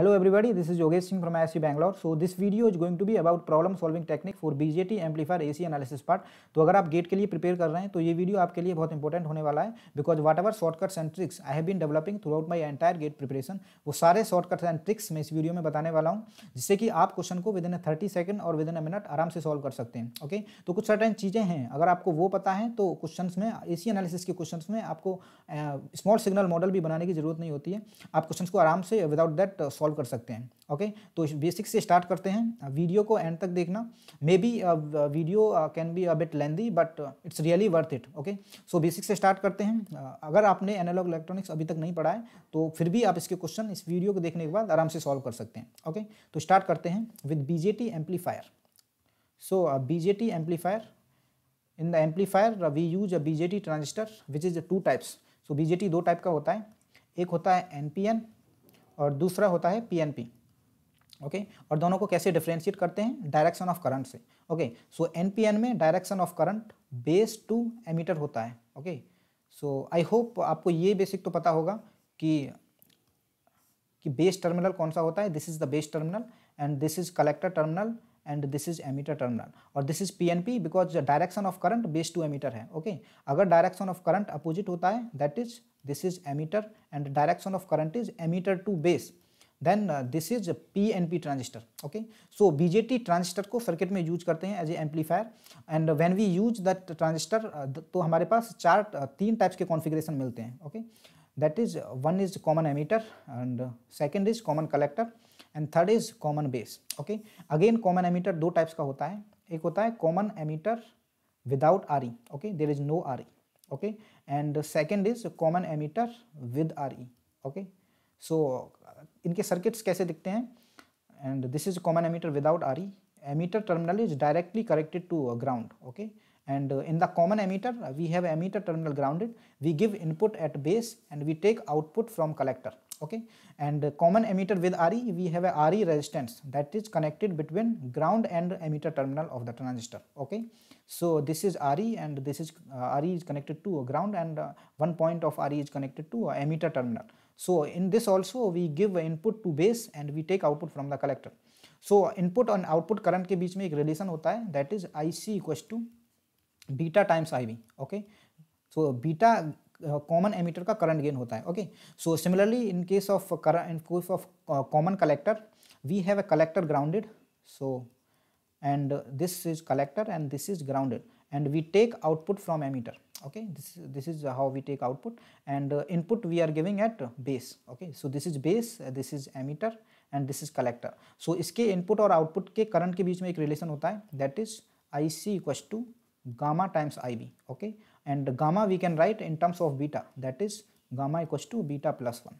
Hello everybody, this is Yogesh Singh from ISC Bangalore. So this video is going to be about problem solving technique for BJT amplifier AC analysis part. तो अगर आप gate के लिए prepare कर रहे हैं तो ये वीडियो आपके लिए बहुत इंपॉर्टेंट होने वाला है because whatever shortcuts and tricks I have been developing throughout my entire GATE preparation वो सारे शॉर्टकट्स एंड ट्रिक्स मैं इस वीडियो में बताने वाला हूँ जिससे कि आप क्वेश्चन को विद इन थर्टी सेकंड और विद इन अ मिनट आराम से सॉल्व कर सकते हैं ओके okay? तो कुछ सर्टन चीज़ें हैं अगर आपको वो पता है तो क्वेश्चन में ए सी एनालिसिस के क्वेश्चन में आपको स्मॉल सिग्नल मॉडल भी बनाने की ज़रूरत नहीं होती है आप क्वेश्चन को आराम से विदाउट दैट सॉल्व कर सकते हैं ओके तो बेसिक से स्टार्ट करते हैं। वीडियो को एंड तक देखना। Maybe video can be a bit lengthy but it's really worth it okay so basic से स्टार्ट करते हैं। Uh, अगर आपने एनालॉग इलेक्ट्रॉनिक्स अभी तक नहीं पढ़ा है तो फिर भी आप इसके क्वेश्चन इस वीडियो को देखने के बाद आराम से सॉल्व कर सकते हैं ओके okay? तो स्टार्ट करते हैं with BJT amplifier so BJT amplifier in the amplifier we use a BJT transistor which is two types so BJT दो टाइप का होता है। एक होता है एनपीएन और दूसरा होता है पीएनपी ओके okay? और दोनों को कैसे डिफ्रेंशिएट करते हैं? डायरेक्शन ऑफ़ करंट से ओके सो एनपीएन में direction of current base to emitter होता है ओके सो आई होप आपको ये बेसिक तो पता होगा कि कि बेस टर्मिनल कौन सा होता है? This is the base terminal and this is collector terminal and this is emitter terminal और this is PNP because direction of current base to emitter है ओके okay? अगर डायरेक्शन ऑफ़ करंट अपोजिट होता है that is this is emitter and direction of current is emitter to base then this is P N P transistor okay so BJT transistor को circuit में use करते हैं as a amplifier and when we use that transistor तो हमारे पास चार uh, तीन types के configuration मिलते हैं okay that is one is common emitter and second is common collector and third is common base okay again common emitter दो types का होता है। एक होता है common emitter without R E okay there is no R E okay and second is common emitter with R E okay so इनके circuits कैसे दिखते हैं? And this is common emitter without R E emitter terminal is directly corrected to ground okay in the common emitter uh, we have emitter terminal grounded. We give input at base and we take output from collector okay and uh, common emitter with RE we have a RE resistance that is connected between ground and emitter terminal of the transistor okay so this is RE and this is uh, RE is connected to ground and uh, one point of RE is connected to emitter terminal so in this also we give input to base and we take output from the collector so input and output current के बीच में एक relation होता है that is IC equals to times I V okay so beta common emitter का current gain होता है okay so similarly in case of कर in case of common collector we have a collector grounded so and this is collector and this is grounded and we take output from emitter okay this is how we take output and input we are giving at base okay so this is base this is emitter and this is collector so इसके input और output के current के बीच में एक relation होता है that is I C equal to gamma times I B okay? and gamma we can write in terms of beta that is gamma equals to beta plus 1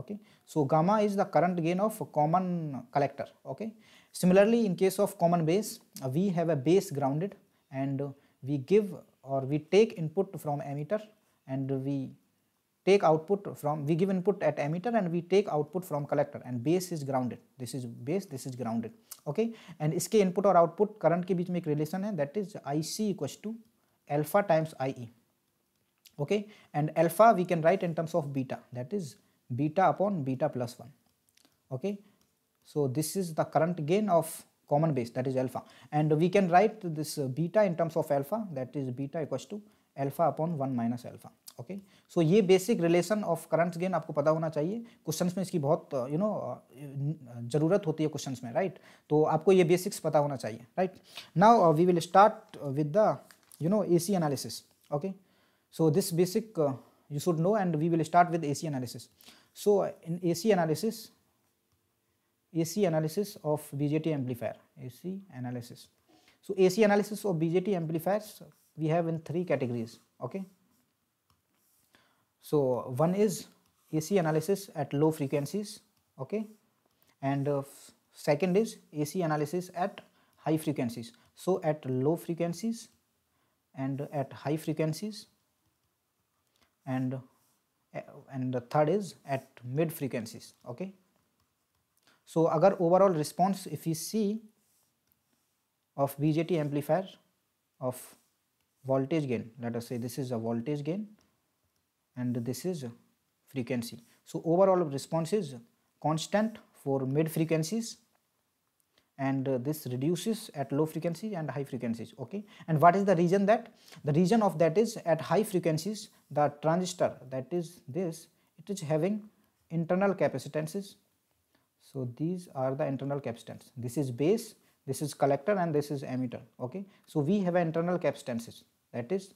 okay so gamma is the current gain of common collector okay similarly in case of common base uh, we have a base grounded and uh, we give or we take input from emitter and we take output from we give input at emitter and we take output from collector and base is grounded this is base this is grounded okay and इसके input और output current के बीच में एक relation है that is IC equals to alpha times IE okay and alpha we can write in terms of beta that is beta upon beta plus 1 okay so this is the current gain of common base that is alpha and we can write this beta in terms of alpha that is beta equals to alpha upon 1 minus alpha okay so ये basic relation of currents gain आपको पता होना चाहिए questions में इसकी बहुत you no ज़रूरत होती है क्वेश्चंस में राइट right? तो आपको ये बेसिक्स पता होना चाहिए right now we will start with the you know AC analysis okay. So this basic uh, you should know and we will start with AC analysis. So in AC analysis AC analysis of BJT amplifier AC analysis. So AC analysis of BJT amplifiers we have in three categories okay. So one is AC analysis at low frequencies okay and uh, second is AC analysis at high frequencies. So at low frequencies and at high frequencies. And and the third is at mid frequencies okay? So agar overall response if we see of bjt amplifier of voltage gain let us say this is a voltage gain and this is frequency. So overall response is constant for mid frequencies and uh, this reduces at low frequency and high frequencies okay? And what is the reason that? The reason of that is at high frequencies the transistor that is this it is having internal capacitances. So these are the internal capacitance this is base this is collector and this is emitter okay? So we have internal capacitances. That is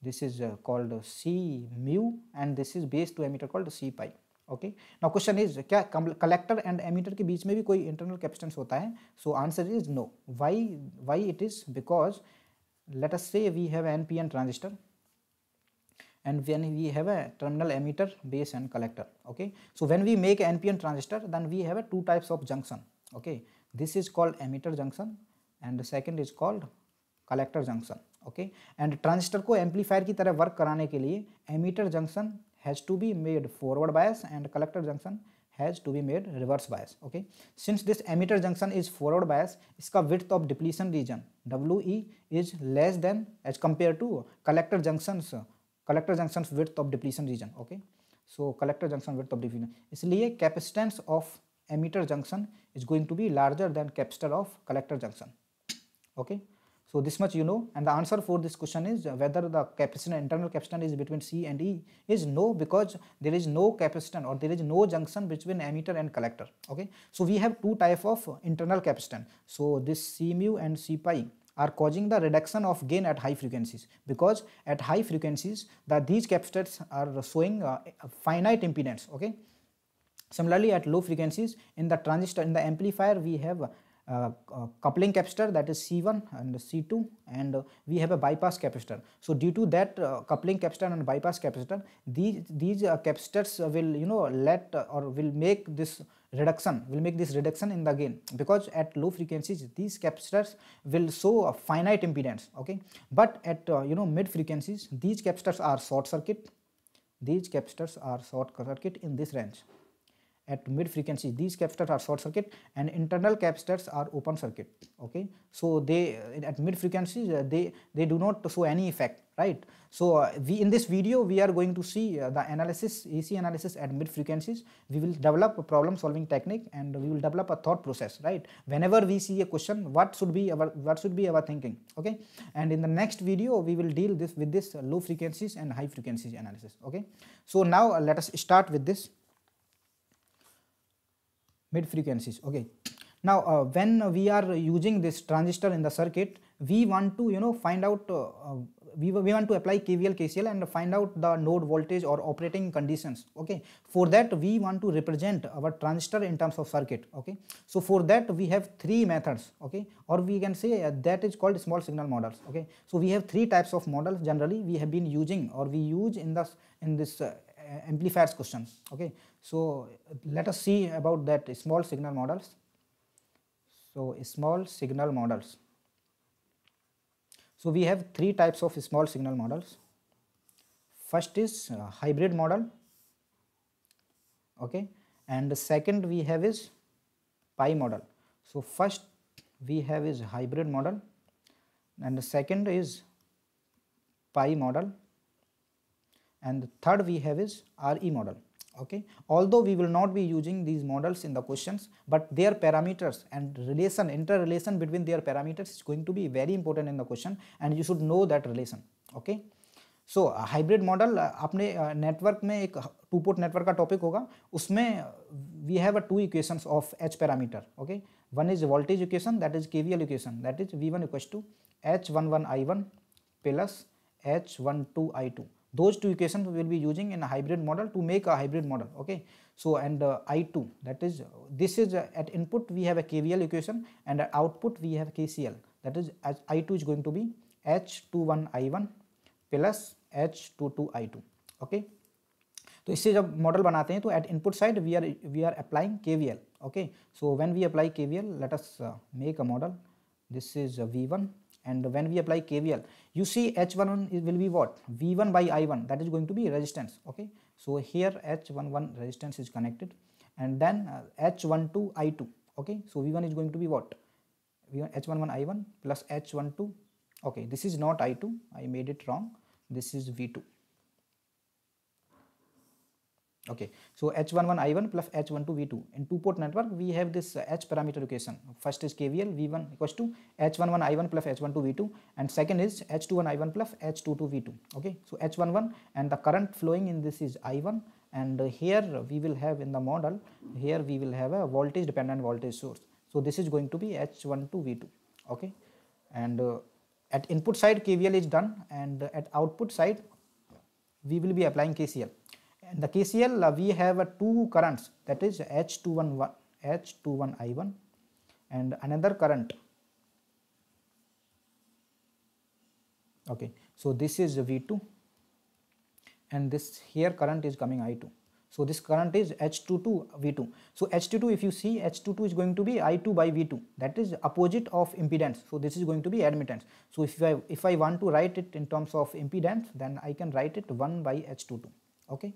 this is uh, called c mu and this is base to emitter called c pi okay now question is क्या collector and emitter के बीच में भी कोई internal capacitance होता है? So answer is no why why it is because let us say we have N P N transistor and when we have a terminal emitter base and collector okay so when we make N P N transistor then we have a two types of junction okay this is called emitter junction and second is called collector junction okay and transistor को amplifier की तरह work कराने के लिए emitter junction has to be made forward bias and collector junction has to be made reverse bias okay? Since this emitter junction is forward bias iska width of depletion region we is less than as compared to collector junctions collector junctions width of depletion region okay? So collector junction width of depletion. Isliye capacitance of emitter junction is going to be larger than capacitor of collector junction okay so this much you know and the answer for this question is uh, whether the capacitance internal capacitance is between C and E is no because there is no capacitance or there is no junction between emitter and collector okay. So we have two type of uh, internal capacitance. So this C mu and C pi are causing the reduction of gain at high frequencies because at high frequencies the these capacitors are showing uh, finite impedance okay. Similarly at low frequencies in the transistor in the amplifier we have uh, uh, uh, coupling capacitor that is C1 and C2 and uh, we have a bypass capacitor. So due to that uh, coupling capacitor and bypass capacitor these these uh, capacitors will you know let or will make this reduction will make this reduction in the gain because at low frequencies these capacitors will show a finite impedance okay but at you know mid frequencies these capacitors are short circuit these capacitors are short circuit in this range at mid frequency these capacitors are short circuit and internal capacitors are open circuit okay? So they at mid frequencies uh, they they do not show any effect right? So uh, we in this video we are going to see uh, the analysis ac analysis at mid frequencies. We will develop a problem solving technique and we will develop a thought process right? Whenever we see a question what should be our what should be our thinking okay? And in the next video we will deal this with this low frequencies and high frequencies analysis okay? So now uh, let us start with this mid frequencies. Okay. Now uh, when we are using this transistor in the circuit we want to you know find out uh, uh we, we want to apply KVL KCL and find out the node voltage or operating conditions. Okay. For that we want to represent our transistor in terms of circuit. Okay. So for that we have three methods. Okay. Or we can say uh, that is called small signal models. Okay. So we have three types of models generally we have been using or we use in the in this uh, amplifiers questions okay? So let us see about that small signal models. So small signal models. So we have three types of small signal models. First is uh, hybrid model okay? And the second we have is pi model. So first we have is hybrid model. And the second is pi model and the third we have is RE model okay although we will not be using these models in the questions but their parameters and relation interrelation between their parameters is going to be very important in the question and you should know that relation okay so hybrid model अपने network में एक two port network का topic होगा उसमें we have a two equations of H parameter okay one is voltage equation that is KVL equation that is V one equals to H one one I one plus H one two I two those two equations we will be using in a hybrid model to make a hybrid model okay so and uh, i2 that is this is uh, at input we have a kvl equation and at output we have kcl that is as i2 is going to be h21 i1 plus h22 i2 okay तो इससे जब model बनाते हैं तो at input side we are we are applying K V L okay so when we apply K V L let us make a model this is V one and when we apply KVL you see H11 will be what? V1 by I1 that is going to be resistance okay? So here H11 resistance is connected. And then uh, H12 I2 okay? So V1 is going to be what? V1 H11 I1 plus H12 okay this is not I2 I made it wrong. This is V2 okay. So h11 i1 plus h12 v2 in two. Port network we have this uh, h parameter equation. First is kvl v1 equals to h11 i1 plus h12 v2 and second is h21 i1 plus h22 v2 okay. So h11 and the current flowing in this is i1 and uh, here we will have in the model here we will have a voltage dependent voltage source. So this is going to be h12 v2 okay. And uh, at input side kvl is done. And uh, at output side we will be applying kcl and the KCL uh, we have uh, two currents. That is H21 H21 I1 and another current. Okay so this is V2 and this here current is coming I2 so this current is H22 V2 so H22 if you see H22 is going to be I2 by V2 that is opposite of impedance. So this is going to be admittance. So if I if I want to write it in terms of impedance then I can write it 1 by H22 okay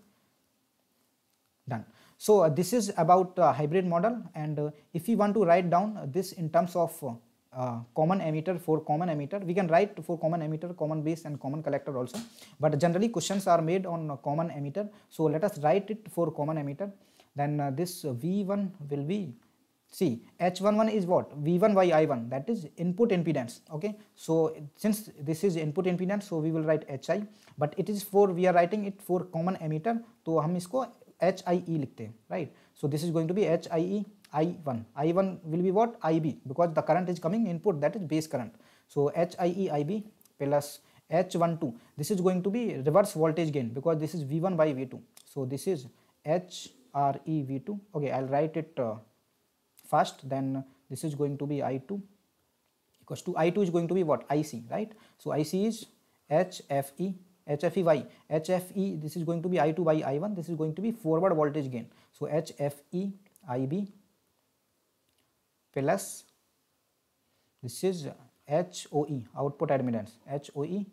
done. So, uh, this is about uh, hybrid model and uh, if we want to write down this in terms of uh, common emitter for common emitter we can write for common emitter common base and common collector also but generally questions are made on common emitter so let us write it for common emitter then uh, this v1 will be see h11 is what v1 by i1 that is input impedance okay so since this is input impedance so we will write hi but it is for we are writing it for common emitter तो हम इसको H I ई लिखते हैं right so this is going to be H I E I one I one will be what I B because the current is coming input that is base current so H I E I B plus H one to this is going to be reverse voltage gain because this is V one by we to so this is H R E V to okay I right it first then this is going to be i2 equals to i2 is going to be what ic right so ic is hfe HFE HFE this is going to be I2 by I1 this is going to be forward voltage gain. So HFE IB plus this is HOE output admittance. HOE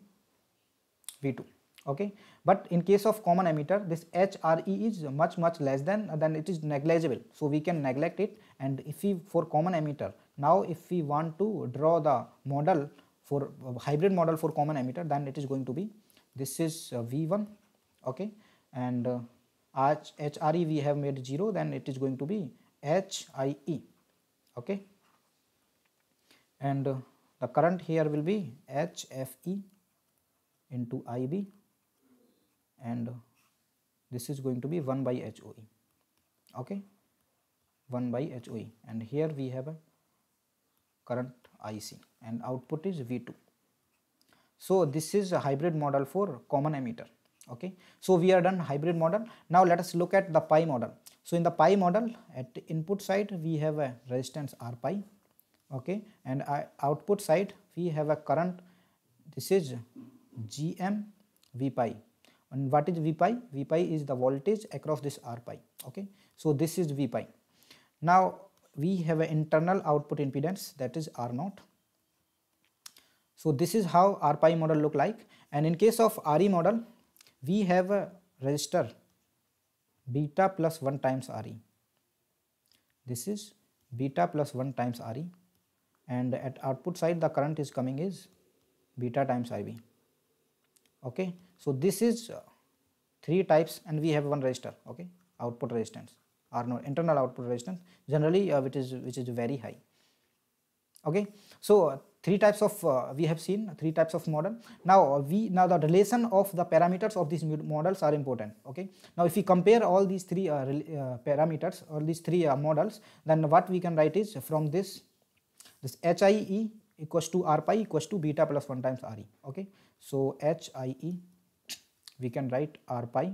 V2 okay? But in case of common emitter this HRE is much much less than then it is negligible. So we can neglect it. And if we for common emitter now if we want to draw the model for uh, hybrid model for common emitter then it is going to be this is uh, v1 okay? And uh, hre we have made 0 then it is going to be hie okay? And uh, the current here will be hfe into ib and uh, this is going to be 1 by hoe okay? 1 by hoe and here we have a current ic and output is v2 so this is a hybrid model for common emitter. Okay. So we are done hybrid model. Now let us look at the pi model. So in the pi model at input side we have a resistance R pi. Okay. And uh, output side we have a current. This is GM V pi. And what is V pi? V pi is the voltage across this R pi. Okay. So this is V pi. Now we have an internal output impedance that is R naught so this is how RPi model look like. And in case of RE model we have a resistor beta plus 1 times RE. This is beta plus 1 times RE and at output side the current is coming is beta times IB. Okay. So this is three types and we have one resistor okay? Output resistance. Or no internal output resistance. Generally uh, which is which is very high. Okay? So three types of uh, we have seen three types of model. Now we now the relation of the parameters of these models are important okay? Now if we compare all these three uh, uh, parameters or these three uh, models then what we can write is from this this hie equals to r pi equals to beta plus 1 times re okay? So hie we can write r pi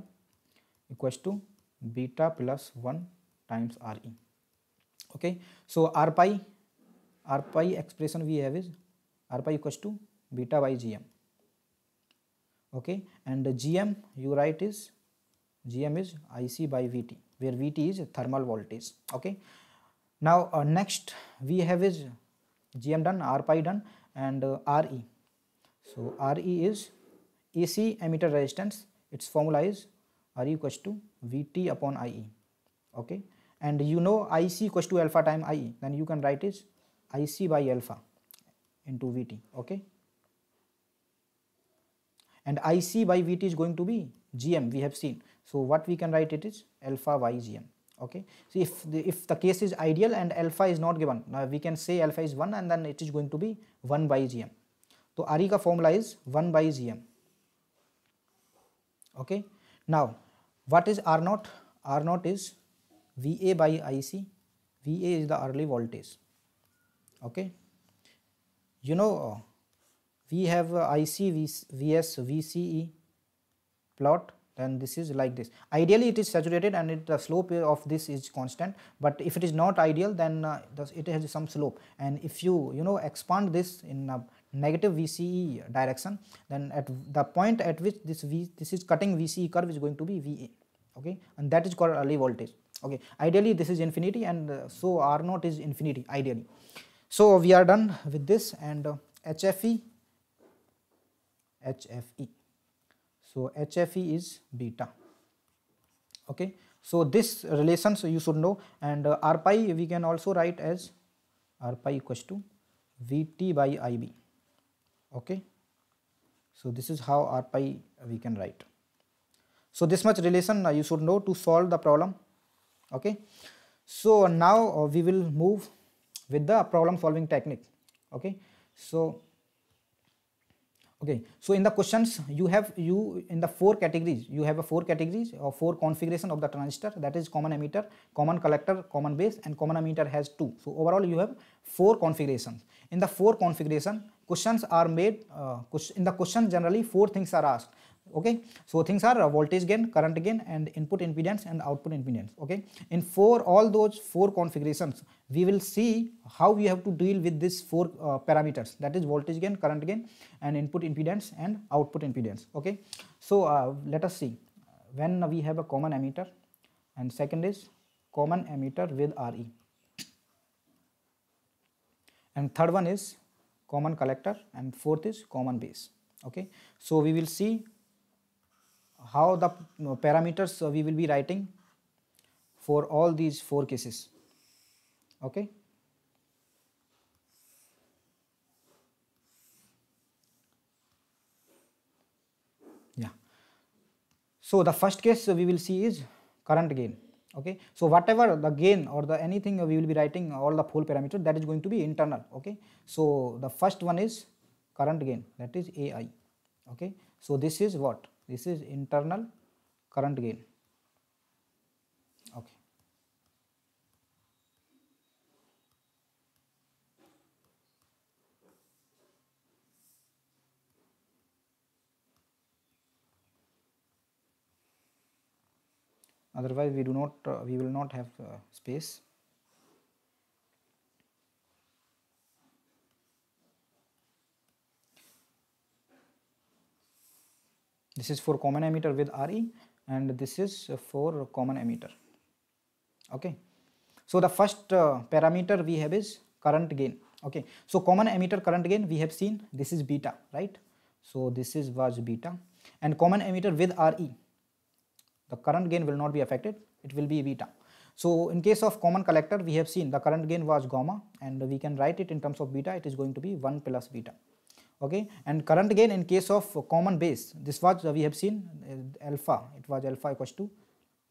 equals to beta plus 1 times re okay? So r pi r pi expression we have is r pi equals to beta by gm okay? And gm you write is gm is ic by vt where vt is thermal voltage. Okay? Now uh, next we have is gm done r pi done and uh, re so re is ac emitter resistance. Its formula is re equals to vt upon ie okay? And you know ic equals to alpha time ie then you can write is IC by alpha into VT okay? And IC by VT is going to be GM we have seen. So what we can write it is alpha ygm okay? So if the, if the case is ideal and alpha is not given now we can say alpha is 1 and then it is going to be 1 by gm so re ka formula is 1 by gm okay? Now what is r naught? R naught is va by ic va is the early voltage okay? You know we have ic vs vce plot then this is like this. Ideally it is saturated and it, the slope of this is constant but if it is not ideal then uh, it has some slope. And if you you know expand this in a negative VCE direction then at the point at which this V this is cutting VCE curve is going to be VA okay? And that is called early voltage okay? Ideally this is infinity and uh, so R naught is infinity ideally so we are done with this and uh, HFE HFE so HFE is beta. Okay. So this relations you should know and uh, R pi we can also write as R pi equals to Vt by Ib. Okay. So this is how R pi we can write. So this much relation uh, you should know to solve the problem. Okay. So now uh, we will move with the problem solving technique. Okay. So okay. So in the questions you have you in the four categories you have a four categories or four configuration of the transistor. That is common emitter common collector common base and common emitter has two. So overall you have four configurations. In the four configuration questions are made uh, in the question generally four things are asked okay? So things are uh, voltage gain current gain and input impedance and output impedance. Okay? In for all those four configurations we will see how we have to deal with these four uh, parameters. That is voltage gain current gain and input impedance and output impedance. Okay? So uh, let us see. When we have a common emitter and second is common emitter with re and third one is common collector and fourth is common base. Okay? So we will see how the uh, parameters uh, we will be writing for all these four cases. Okay? Yeah. So the first case we will see is current gain. Okay? So whatever the gain or the anything we will be writing all the full parameter that is going to be internal. Okay? So the first one is current gain that is ai okay? So this is what this is internal current gain. Okay. Otherwise we do not uh, we will not have uh, space this is for common emitter with RE and this is for common emitter okay. So the first uh, parameter we have is current gain. Okay. So common emitter current gain we have seen this is beta right? So this is was beta. And common emitter with RE the current gain will not be affected it will be beta. So in case of common collector we have seen the current gain was gamma and we can write it in terms of beta it is going to be 1 plus beta okay? And current gain in case of common base this was uh, we have seen uh, alpha. It was alpha equals to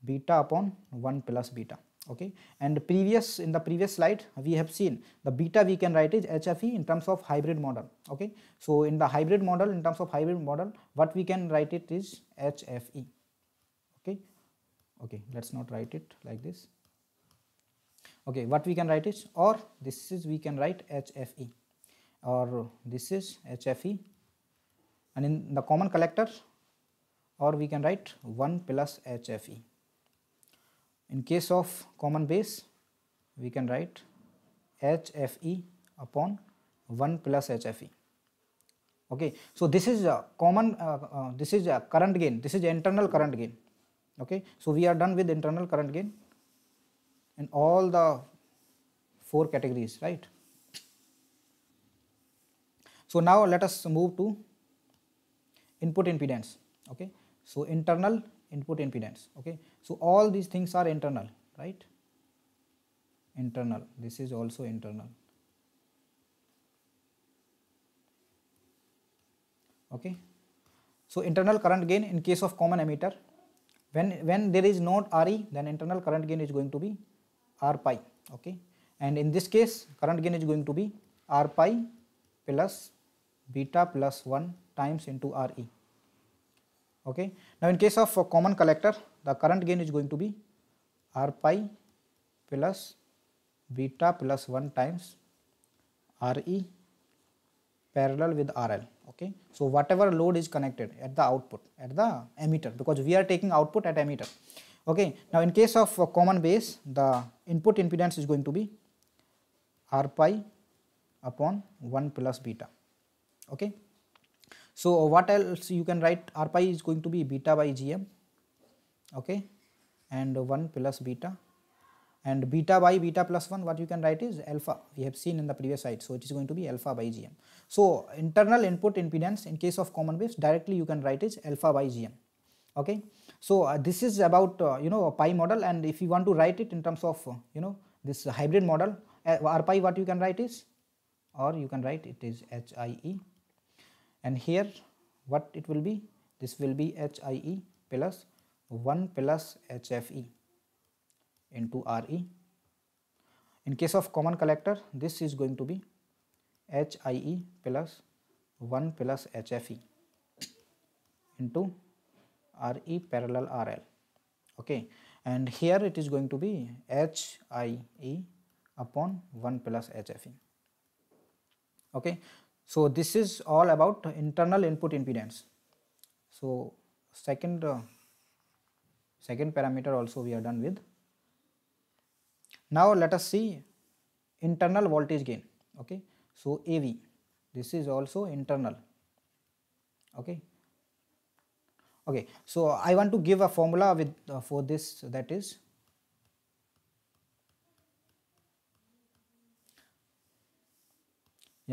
beta upon 1 plus beta. Okay? And previous in the previous slide we have seen the beta we can write is hfe in terms of hybrid model. Okay? So in the hybrid model in terms of hybrid model what we can write it is hfe okay? Okay let's not write it like this. Okay what we can write is or this is we can write hfe or this is HFE and in the common collector or we can write 1 plus HFE. In case of common base we can write HFE upon 1 plus HFE. Okay, so this is a common, uh, uh, this is a current gain, this is internal current gain. Okay, so we are done with internal current gain in all the four categories, right? So now let us move to input impedance. Okay. So internal input impedance. Okay. So all these things are internal, right? Internal. This is also internal. Okay. So internal current gain in case of common emitter, when when there is not re then internal current gain is going to be r pi okay and in this case current gain is going to be r pi plus beta plus 1 times into re. Okay? Now in case of a common collector the current gain is going to be r pi plus beta plus 1 times re parallel with rl okay? So whatever load is connected at the output at the emitter because we are taking output at emitter. Okay? Now in case of common base the input impedance is going to be r pi upon 1 plus beta okay. So what else you can write? R pi is going to be beta by gm. Okay. And 1 plus beta. And beta by beta plus 1 what you can write is alpha. We have seen in the previous slide. So it is going to be alpha by gm. So internal input impedance in case of common base directly you can write is alpha by gm. Okay. So uh, this is about uh, you know a pi model. And if you want to write it in terms of uh, you know this hybrid model uh, r pi what you can write is or you can write it is hie and here what it will be this will be hie plus 1 plus hfe into Re. In case of common collector, this is going to be HIE plus 1 plus HFE into RE parallel RL. Okay, and here it is going to be HIE upon 1 plus HFE. Okay, so this is all about internal input impedance. So second uh, second parameter also we are done with. Now let us see internal voltage gain. Okay, so AV. This is also internal. Okay. Okay. So I want to give a formula with uh, for this that is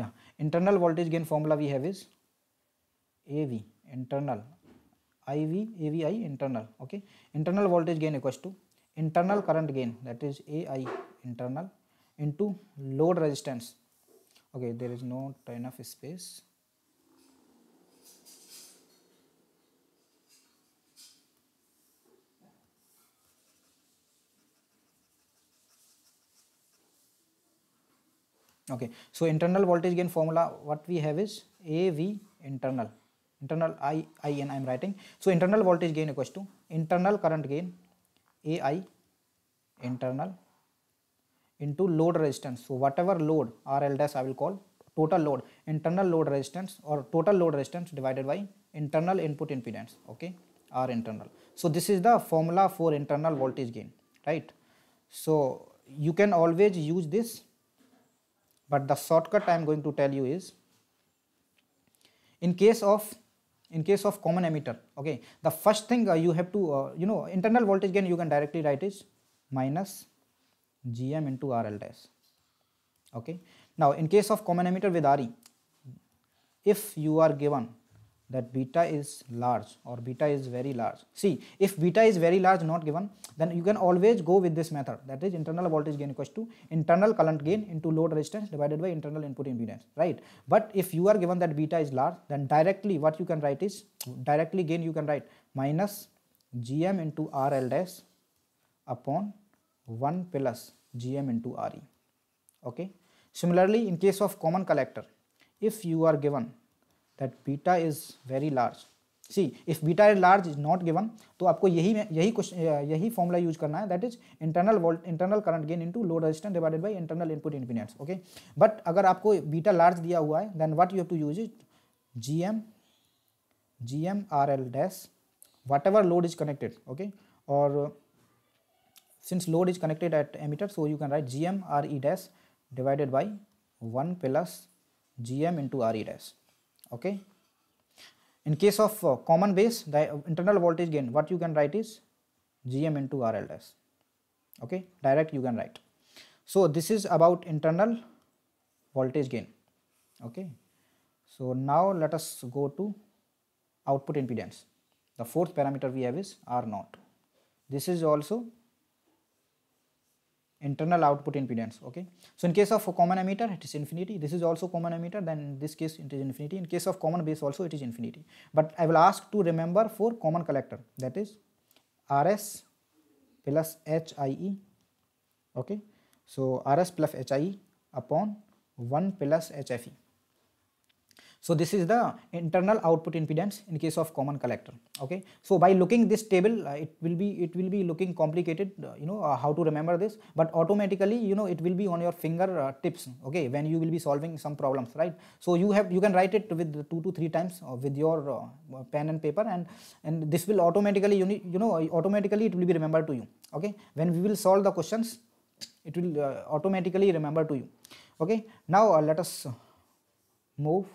yeah internal voltage gain formula we have is AV internal IV AVI internal okay internal voltage gain equals to internal current gain that is AI internal into load resistance okay there is not enough space okay so internal voltage gain formula what we have is AV internal internal I IN I am writing so internal voltage gain equals to internal current gain AI internal into load resistance. So whatever load RL dash I will call total load internal load resistance or total load resistance divided by internal input impedance okay R internal. So this is the formula for internal voltage gain right. So you can always use this but the shortcut I am going to tell you is in case of in case of common emitter okay the first thing uh, you have to uh, you know internal voltage gain you can directly write is minus gm into rl dash okay. Now in case of common emitter with re if you are given that beta is large or beta is very large. See if beta is very large not given then you can always go with this method. That is internal voltage gain equals to internal current gain into load resistance divided by internal input impedance right? But if you are given that beta is large then directly what you can write is directly gain you can write minus gm into rl dash upon 1 plus gm into re okay? Similarly in case of common collector if you are given that beta is very large. See if beta is large is not given तो आपको यही यही question यही formula use करना है that is internal volt internal current gain into load resistance divided by internal input impedance okay but अगर आपको beta large दिया हुआ है then what you have to use it G M G M R L dash whatever load is connected okay और since load is connected since load is connected at emitter, so you can write gm re dash divided by 1 plus gm into re dash. Okay? In case of uh, common base the internal voltage gain what you can write is gm into rl dash okay? Direct you can write. So this is about internal voltage gain. Okay? So now let us go to output impedance. The fourth parameter we have is r naught. This is also internal output impedance okay? So in case of a common emitter it is infinity. This is also common emitter. Then in this case it is infinity. In case of common base also it is infinity. But i will ask to remember for common collector. That is rs plus hie okay? So rs plus hie upon 1 plus hfe so this is the internal output impedance in case of common collector. Okay. So by looking this table, uh, it will be it will be looking complicated. Uh, you know uh, how to remember this, but automatically you know it will be on your finger uh, tips. Okay, when you will be solving some problems, right? So you have you can write it with two to three times uh, with your uh, pen and paper, and and this will automatically you, need, you know automatically it will be remembered to you. Okay, when we will solve the questions, it will automatically remember to you. Okay, now let us move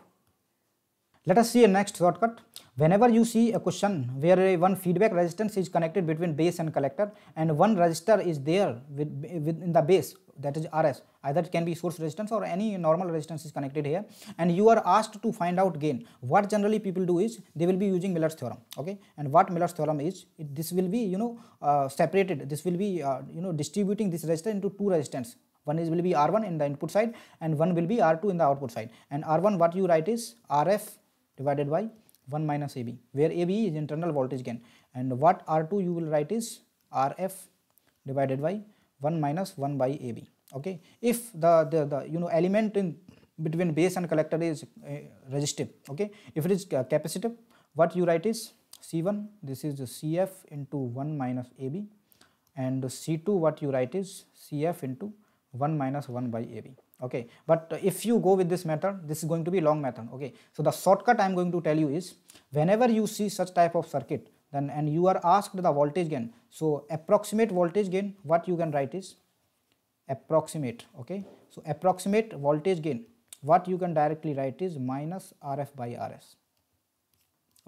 let us see a next shortcut. Whenever you see a question where one feedback resistance is connected between base and collector and one resistor is there with, within the base that is RS either it can be source resistance or any normal resistance is connected here. And you are asked to find out gain. What generally people do is they will be using Miller's theorem okay? And what Miller's theorem is it, this will be you know uh, separated. This will be uh, you know distributing this resistor into two resistance. One is will be R1 in the input side and one will be R2 in the output side. And R1 what you write is RF divided by 1 minus AB where AB is internal voltage gain. And what R2 you will write is RF divided by 1 minus 1 by AB okay? If the, the, the you know element in between base and collector is uh, resistive okay? If it is capacitive what you write is C1 this is CF into 1 minus AB and C2 what you write is CF into 1 minus 1 by AB okay. But if you go with this method this is going to be long method. Okay. So the shortcut i am going to tell you is whenever you see such type of circuit then and you are asked the voltage gain. So approximate voltage gain what you can write is approximate. Okay. So approximate voltage gain what you can directly write is minus rf by rs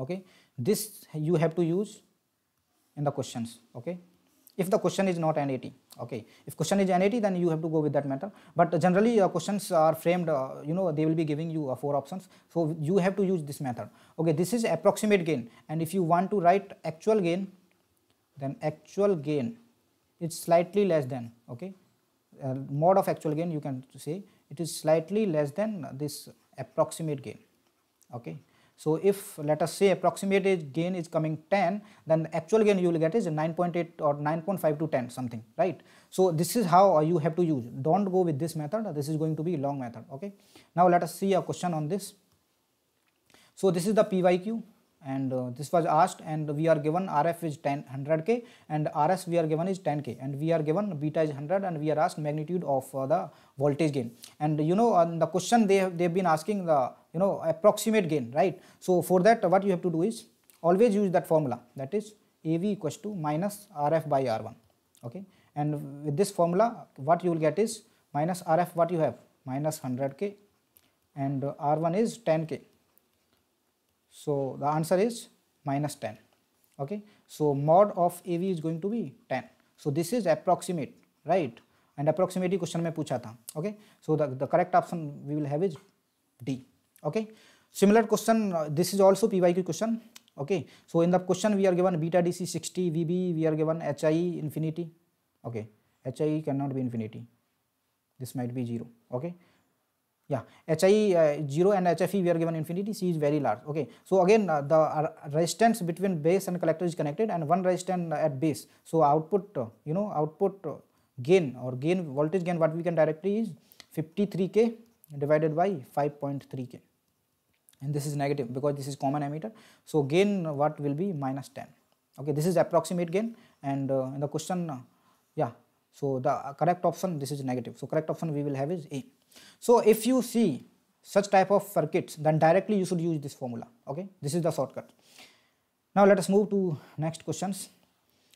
okay. This you have to use in the questions. Okay. If the question is not NAT okay if question is NAT then you have to go with that method but generally uh, questions are framed uh, you know they will be giving you uh, four options. So you have to use this method. Okay this is approximate gain. And if you want to write actual gain then actual gain is slightly less than okay? Uh, mode of actual gain you can say it is slightly less than this approximate gain okay so if let us say approximate gain is coming 10, then the actual gain you will get is 9.8 or 9.5 to 10 something, right? So this is how you have to use. Don't go with this method. This is going to be long method. Okay. Now let us see a question on this. So this is the PYQ and uh, this was asked and we are given RF is 10 100k and RS we are given is 10k and we are given beta is 100 and we are asked magnitude of uh, the voltage gain. And you know on the question they have they've been asking the you know approximate gain right? So for that what you have to do is always use that formula. That is AV equals to minus RF by R1 okay? And with this formula what you will get is minus RF what you have? Minus 100k and R1 is 10k so the answer is minus 10. Okay. So mod of AV is going to be 10. So this is approximate, right? And approximately question में पूछा था. Okay. So the, the correct option we will have is D. Okay. Similar question. Uh, this is also PYQ question. Okay. So in the question we are given beta DC 60 VB. We are given HI infinity. Okay. HI cannot be infinity. This might be zero. Okay yeah. Hi uh, 0 and hfe we are given infinity. C is very large. Okay. So again uh, the uh, resistance between base and collector is connected and one resistance at base. So output uh, you know output uh, gain or gain voltage gain what we can directly is 53k divided by 5.3k and this is negative because this is common emitter. So gain what will be minus 10 okay. This is approximate gain and uh, in the question yeah. So the correct option this is negative. So correct option we will have is a so if you see such type of circuits then directly you should use this formula okay? This is the shortcut. Now let us move to next questions.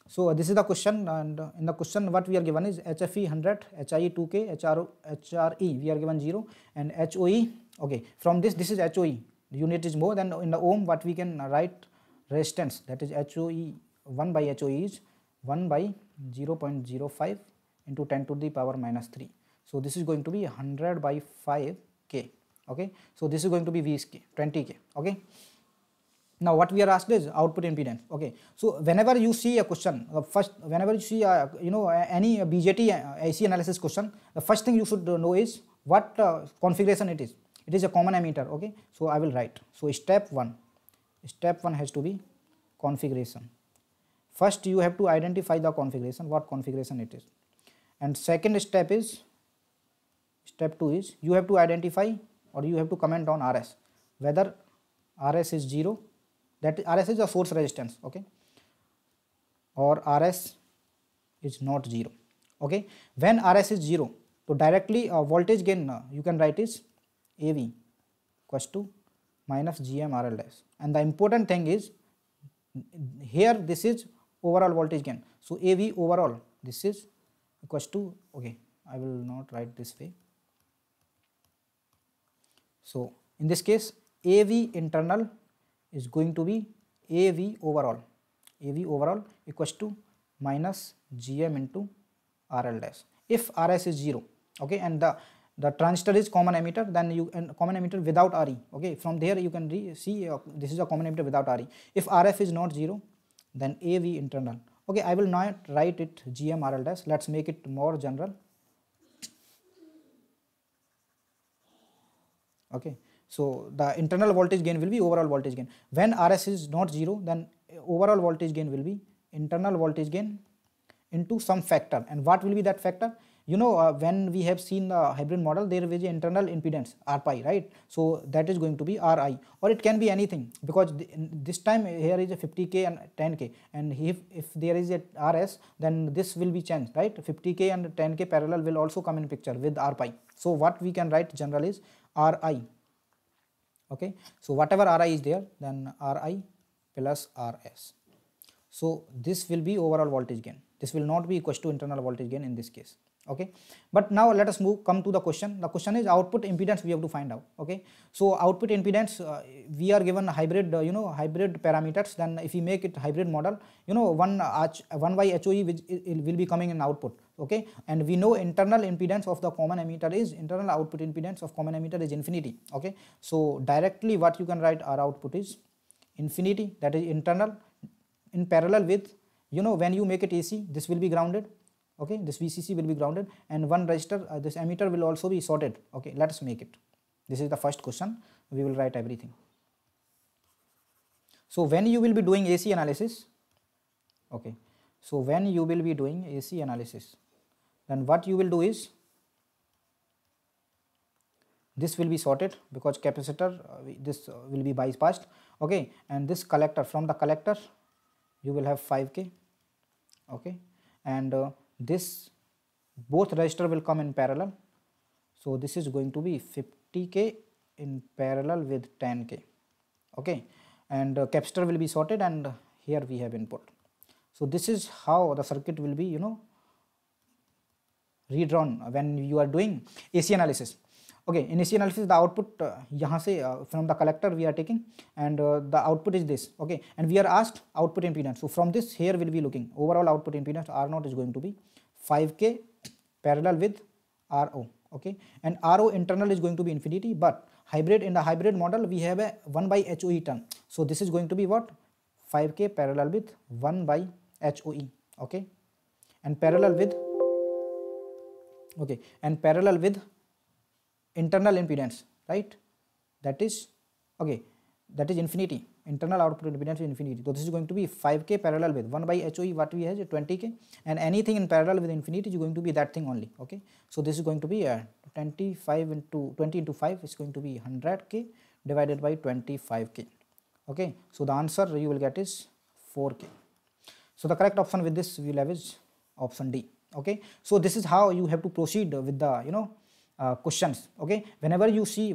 So this is the question and in the question what we are given is hfe 100 hie 2k hr hre we are given 0 and hoe okay? From this this is hoe the unit is more than in the ohm what we can write resistance. That is hoe 1 by hoe is 1 by 0.05 into 10 to the power minus 3 so this is going to be 100 by 5 k okay? So this is going to be VSK 20 k okay? Now what we are asked is output impedance okay? So whenever you see a question uh, first whenever you see a, you know any bjt uh, ac analysis question the first thing you should know is what uh, configuration it is. It is a common emitter okay? So i will write. So step 1 step 1 has to be configuration. First you have to identify the configuration what configuration it is. And second step is step 2 is you have to identify or you have to comment on rs whether rs is 0 that rs is a source resistance okay? Or rs is not 0 okay? When rs is 0 so directly uh, voltage gain uh, you can write is av equals to minus gm rl dash and the important thing is here this is overall voltage gain. So av overall this is equals to okay i will not write this way so in this case av internal is going to be av overall. Av overall equals to minus gm into rl dash. If rs is 0 okay and the the transistor is common emitter then you and common emitter without re okay from there you can see uh, this is a common emitter without re if rf is not 0 then av internal. Okay i will not write it gm rl dash. Let's make it more general okay. So the internal voltage gain will be overall voltage gain. When rs is not 0 then overall voltage gain will be internal voltage gain into some factor. And what will be that factor? You know uh, when we have seen the hybrid model there is internal impedance r pi right? So that is going to be ri. Or it can be anything because th this time here is a 50k and 10k and if, if there is a rs then this will be changed right? 50k and 10k parallel will also come in picture with r pi. So what we can write general is ri okay? So whatever ri is there then ri plus rs so this will be overall voltage gain. This will not be equal to internal voltage gain in this case okay? But now let us move come to the question. The question is output impedance we have to find out. Okay? So output impedance uh, we are given hybrid uh, you know hybrid parameters. Then if we make it hybrid model you know one arch one by hoe which will be coming in output. Okay? And we know internal impedance of the common emitter is internal output impedance of common emitter is infinity. Okay? So directly what you can write our output is infinity that is internal in parallel with you know when you make it AC this will be grounded okay this VCC will be grounded and one resistor uh, this emitter will also be sorted. Okay let us make it. This is the first question. We will write everything. So when you will be doing AC analysis? Okay so when you will be doing AC analysis? Then what you will do is this will be sorted because capacitor uh, this uh, will be bypassed. Okay and this collector from the collector you will have 5k okay and uh, this both resistor will come in parallel. So this is going to be 50k in parallel with 10k okay? And uh, capacitor will be sorted and here we have input. So this is how the circuit will be you know redrawn when you are doing AC analysis okay in AC analysis the output uh, se uh, from the collector we are taking and uh, the output is this okay? And we are asked output impedance. So from this here we'll be looking. Overall output impedance r naught is going to be 5k parallel with ro okay? And ro internal is going to be infinity but hybrid in the hybrid model we have a 1 by hoe term. So this is going to be what? 5k parallel with 1 by hoe okay? And parallel with okay? And parallel with internal impedance right? That is okay that is infinity. Internal output impedance is infinity. So this is going to be 5k parallel with 1 by hoe what we have is 20k and anything in parallel with infinity is going to be that thing only okay? So this is going to be uh, 25 into 20 into 5 is going to be 100k divided by 25k okay? So the answer you will get is 4k so the correct option with this we will have is option d okay? So this is how you have to proceed with the you know uh, questions okay? Whenever you see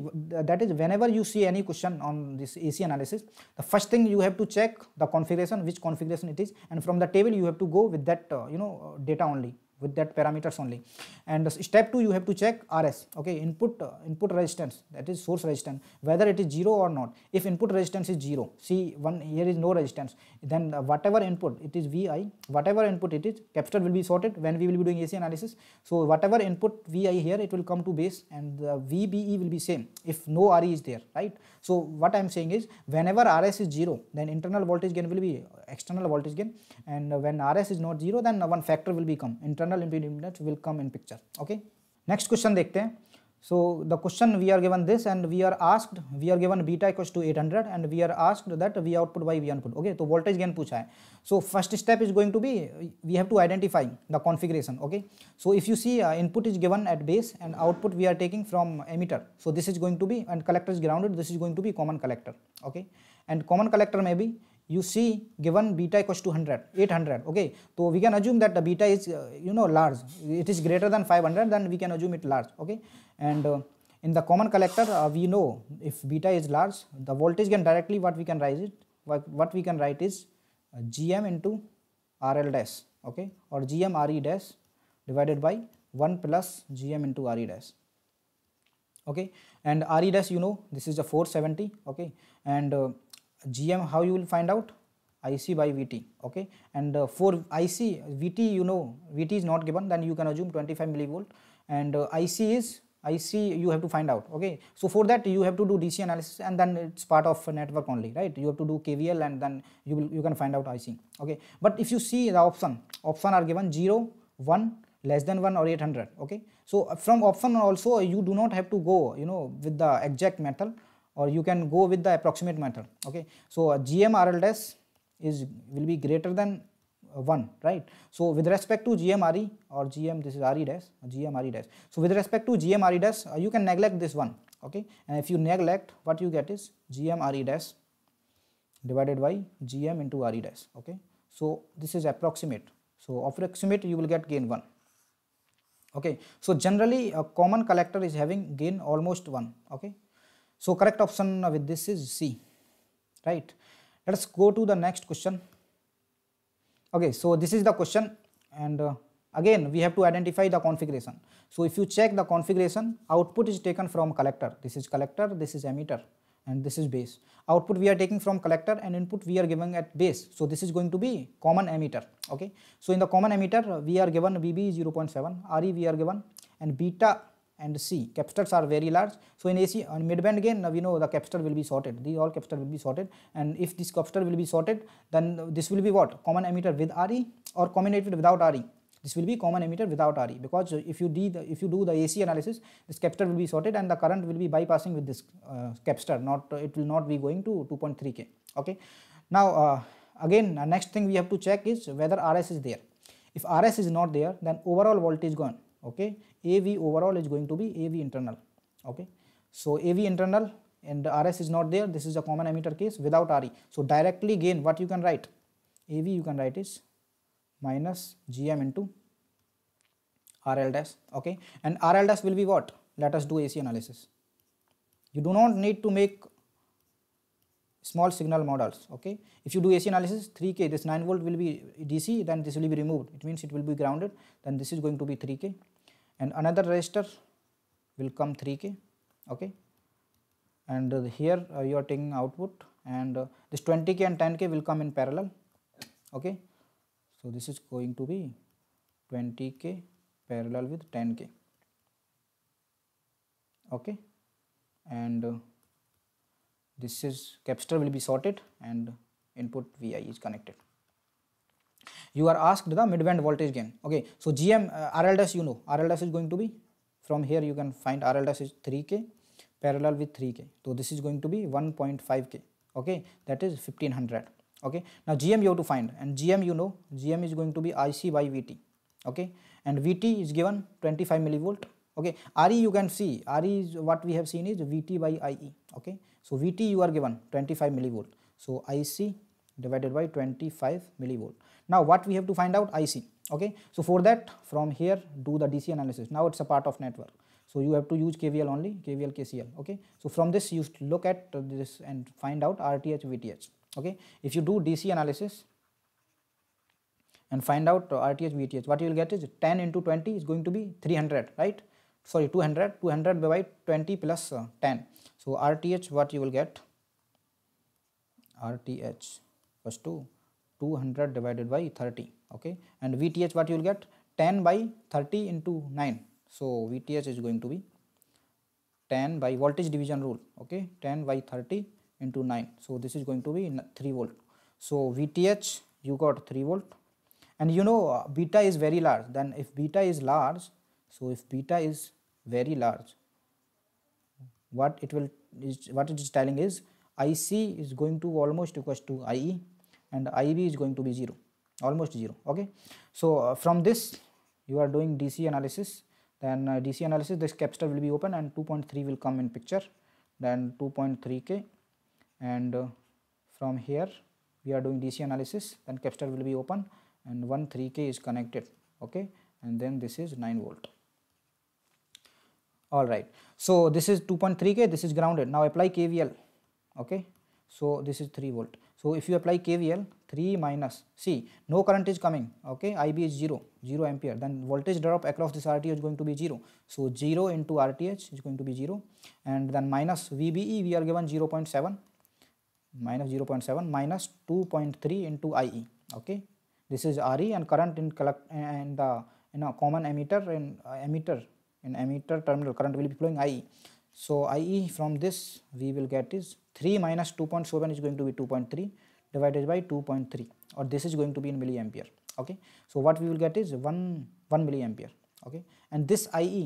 that is whenever you see any question on this AC analysis the first thing you have to check the configuration which configuration it is and from the table you have to go with that uh, you know data only with that parameters only. And step 2 you have to check rs okay? Input uh, input resistance that is source resistance whether it is 0 or not. If input resistance is 0 see one here is no resistance then uh, whatever input it is vi whatever input it is capacitor will be sorted when we will be doing ac analysis. So whatever input vi here it will come to base and the vbe will be same if no re is there right? So what i am saying is whenever rs is 0 then internal voltage gain will be external voltage gain. And when rs is not 0 then one factor will become internal internal impedance will come in picture okay next question dekhte hain so the question we are given this and we are asked we are given beta equals to 800 and we are asked that v output by v input okay so voltage gain pucha hai so first step is going to be we have to identify the configuration okay so if you see uh, input is given at base and output we are taking from emitter so this is going to be and collector is grounded this is going to be common collector okay and common collector may be you see given beta equals to 100 800 okay? So we can assume that the beta is uh, you know large. It is greater than 500 then we can assume it large okay? And uh, in the common collector uh, we know if beta is large the voltage can directly what we can write it what, what we can write is uh, gm into rl dash okay? Or gm re dash divided by 1 plus gm into re dash okay? And re dash you know this is a 470 okay? And uh, gm how you will find out? Ic by vt okay? And uh, for ic vt you know vt is not given then you can assume 25 millivolt. And uh, ic is IC you have to find out okay? So for that you have to do DC analysis and then it's part of network only right? You have to do KVL and then you will you can find out IC okay? But if you see the option option are given 0 1 less than 1 or 800 okay? So from option also you do not have to go you know with the exact method or you can go with the approximate method okay? So uh, dash is will be greater than uh, 1 right? So with respect to gm re or gm this is re dash dash. So with respect to gm re dash uh, you can neglect this one okay? And if you neglect what you get is gm re dash divided by gm into re dash okay? So this is approximate. So approximate you will get gain 1 okay? So generally a common collector is having gain almost 1 okay so correct option with this is C, right? Let us go to the next question. Okay, so this is the question and uh, again we have to identify the configuration. So if you check the configuration, output is taken from collector. This is collector, this is emitter and this is base. Output we are taking from collector and input we are giving at base. So this is going to be common emitter. Okay. So in the common emitter we are given VB 0.7, RE we are given and beta and C. Capacitors are very large. So in AC on midband gain we know the capacitor will be sorted. These all capacitor will be sorted and if this capacitor will be sorted then this will be what? Common emitter with RE or common emitter without RE. This will be common emitter without RE because if you do the, if you do the AC analysis this capacitor will be sorted and the current will be bypassing with this uh, capacitor not it will not be going to 2.3k okay. Now uh, again next thing we have to check is whether RS is there. If RS is not there then overall voltage gain okay AV overall is going to be AV internal okay? So AV internal and RS is not there. This is a common emitter case without RE so directly gain what you can write? AV you can write is minus GM into RL dash okay? And RL dash will be what? Let us do AC analysis. You do not need to make small signal models okay? If you do AC analysis 3k this 9 volt will be DC then this will be removed. It means it will be grounded then this is going to be 3k and another resistor will come 3k okay? And uh, here uh, you are taking output and uh, this 20k and 10k will come in parallel okay? So this is going to be 20k parallel with 10k okay? And uh, this is capacitor will be sorted and input vi is connected you are asked the midband voltage gain. Okay so gm uh, rl dash you know rl dash is going to be from here you can find rl dash is 3k parallel with 3k so this is going to be 1.5k okay that is 1500 okay now gm you have to find and gm you know gm is going to be ic by vt okay and vt is given 25 millivolt. Okay re you can see re is what we have seen is vt by ie okay so vt you are given 25 millivolt. So ic divided by 25 millivolt now what we have to find out? IC okay. So for that from here do the DC analysis. Now it's a part of network. So you have to use KVL only KVL KCL okay. So from this you look at this and find out RTH VTH okay. If you do DC analysis and find out RTH VTH what you will get is 10 into 20 is going to be 300 right? Sorry 200 200 by 20 plus, uh, 10 so RTH what you will get? RTH was 2 200 divided by 30 okay? And VTH what you will get? 10 by 30 into 9 so VTH is going to be 10 by voltage division rule okay? 10 by 30 into 9 so this is going to be 3 volt. So VTH you got 3 volt. And you know uh, beta is very large. Then if beta is large so if beta is very large what it will is what it is telling is IC is going to almost equals to IE and IB is going to be 0 almost 0 okay? So uh, from this you are doing DC analysis then uh, DC analysis this capacitor will be open and 2.3 will come in picture then 2.3k and uh, from here we are doing DC analysis then capacitor will be open and one 3k is connected okay? And then this is 9 volt. All right. So this is 2.3k this is grounded. Now apply kvl okay so this is 3 volt. So if you apply kvl 3 minus see no current is coming okay? Ib is 0 0 ampere. Then voltage drop across this rth is going to be 0 so 0 into rth is going to be 0 and then minus vbe we are given 0.7 minus 0.7 minus 2.3 into ie okay? This is re and current in collect and the in a common emitter in uh, emitter in emitter terminal current will be flowing IE. So IE from this we will get is 3 minus 2.7 is going to be 2.3 divided by 2.3 or this is going to be in milliampere okay. So what we will get is 1 1 milliampere okay and this IE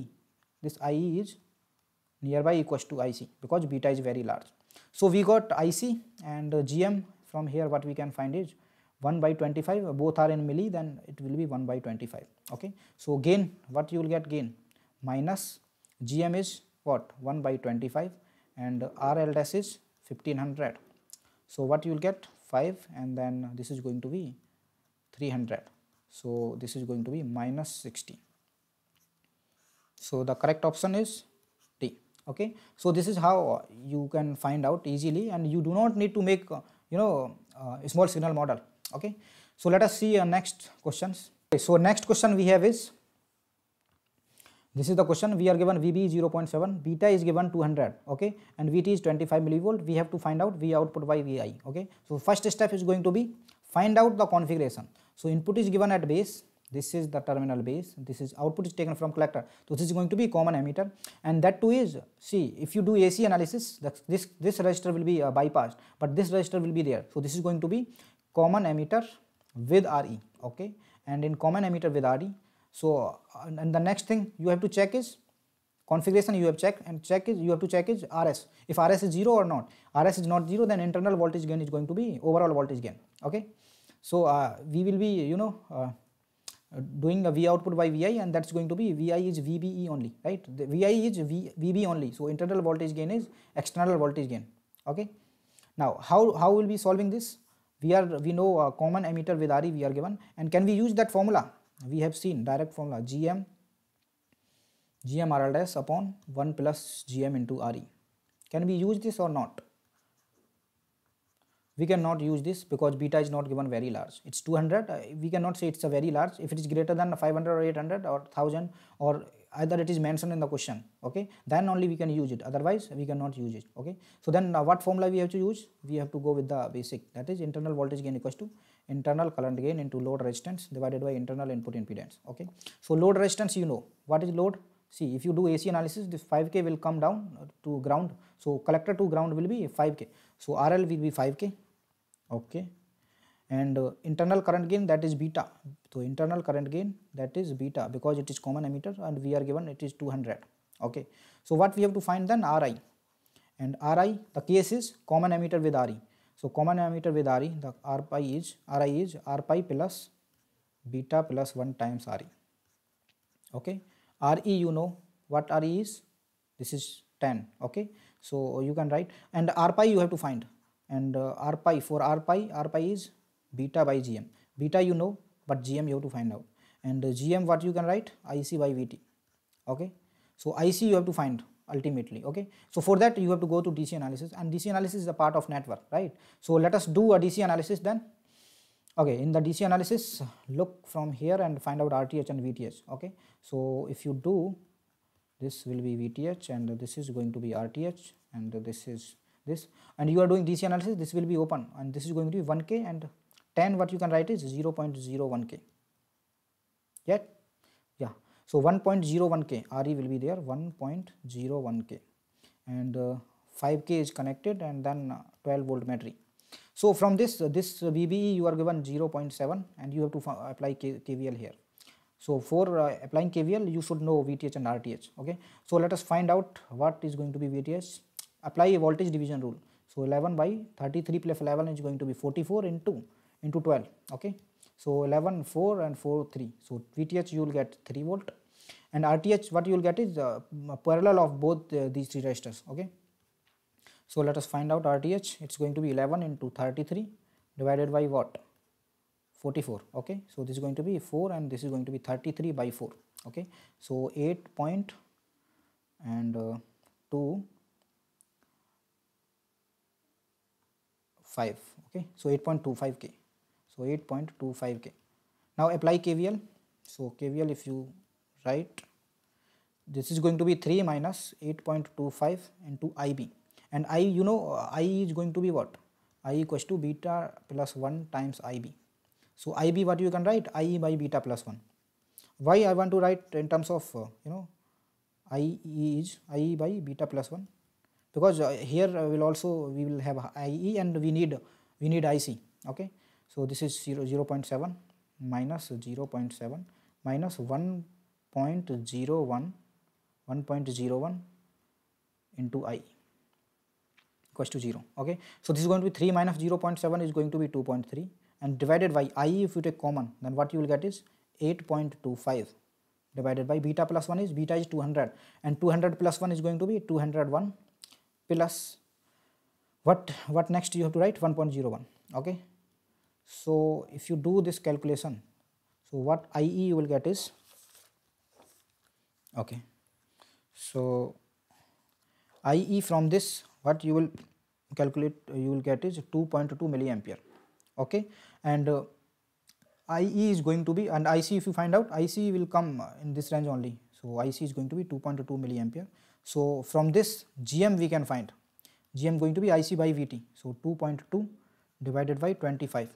this IE is nearby equals to IC because beta is very large. So we got IC and GM from here what we can find is 1 by 25 both are in milli then it will be 1 by 25 okay. So gain what you will get gain minus GM is what 1 by 25 and RL dash is 1500. So what you will get 5 and then this is going to be 300. So this is going to be minus 60. So the correct option is D. Okay. So this is how you can find out easily and you do not need to make you know a small signal model. Okay. So let us see uh, next questions. Okay, so next question we have is this is the question we are given VB is 0.7, beta is given 200, okay, and VT is 25 millivolt. We have to find out V output by VI, okay. So first step is going to be find out the configuration. So input is given at base. This is the terminal base. This is output is taken from collector. So this is going to be common emitter, and that too is see if you do AC analysis, this this resistor will be uh, bypassed, but this resistor will be there. So this is going to be common emitter with RE, okay, and in common emitter with RE so, and the next thing you have to check is configuration you have checked and check is you have to check is RS. If RS is 0 or not, RS is not 0 then internal voltage gain is going to be overall voltage gain. Okay. So, uh, we will be you know uh, doing a V output by VI and that's going to be VI is VBE only right. The VI is v, VB only. So, internal voltage gain is external voltage gain. Okay. Now, how, how will be solving this? We are we know a common emitter with RE we are given and can we use that formula we have seen direct formula gm gm RL dash upon 1 plus gm into re can we use this or not? We cannot use this because beta is not given very large. It's 200 uh, we cannot say it's a very large. If it is greater than 500 or 800 or 1000 or either it is mentioned in the question okay then only we can use it. Otherwise we cannot use it okay. So then uh, what formula we have to use? We have to go with the basic. That is internal voltage gain equals to internal current gain into load resistance divided by internal input impedance okay? So load resistance you know what is load? See if you do AC analysis this 5k will come down to ground. So collector to ground will be 5k so RL will be 5k okay? And uh, internal current gain that is beta. So internal current gain that is beta because it is common emitter and we are given it is 200 okay? So what we have to find then ri and ri the case is common emitter with re so common emitter with re the r pi is ri is r pi plus beta plus 1 times re okay? Re you know what re is? This is 10 okay? So you can write. And r pi you have to find. And uh, r pi for r pi r pi is beta by gm beta you know but gm you have to find out. And uh, gm what you can write? Ic by vt okay? So ic you have to find ultimately okay? So for that you have to go to dc analysis and dc analysis is a part of network right? So let us do a dc analysis then. Okay in the dc analysis look from here and find out rth and vth okay? So if you do this will be vth and this is going to be rth and this is this. And you are doing dc analysis this will be open and this is going to be 1k and 10 what you can write is 0.01k yet so 1.01k re will be there 1.01k and uh, 5k is connected and then uh, 12 volt battery. So from this uh, this VBE you are given 0.7 and you have to apply K KVL here. So for uh, applying kvl you should know vth and rth okay? So let us find out what is going to be vth apply a voltage division rule. So 11 by 33 plus 11 is going to be 44 into into 12 okay? So 11 4 and 4 3 so vth you will get 3 volt and rth what you will get is uh, parallel of both uh, these three resistors okay? So let us find out rth it's going to be 11 into 33 divided by what? 44 okay? So this is going to be 4 and this is going to be 33 by 4 okay? So 8 point and uh, 2 5 okay? So 8.25 k. So 8.25 k. Now apply kvl so kvl if you write this is going to be 3 minus 8.25 into ib and i you know i is going to be what? I equals to beta plus 1 times ib so ib what you can write? I by beta plus 1 why i want to write in terms of uh, you know i is i by beta plus 1 because uh, here uh, will also we will have IE and we need we need IC okay? So this is 0 0 0.7 minus 0 0.7 minus 1.01 1.01 into I equals to 0 okay? So this is going to be 3 minus 0 0.7 is going to be 2.3 and divided by I if you take common then what you will get is 8.25 divided by beta plus 1 is beta is 200 and 200 plus 1 is going to be 201 plus what what next you have to write? 1.01 okay? So if you do this calculation so what IE you will get is okay. So IE from this what you will calculate uh, you will get is 2.2 milliampere. Okay? And uh, IE is going to be and IC if you find out IC will come uh, in this range only. So IC is going to be 2.2 milliampere. So from this GM we can find. GM going to be IC by VT. So 2.2 divided by 25.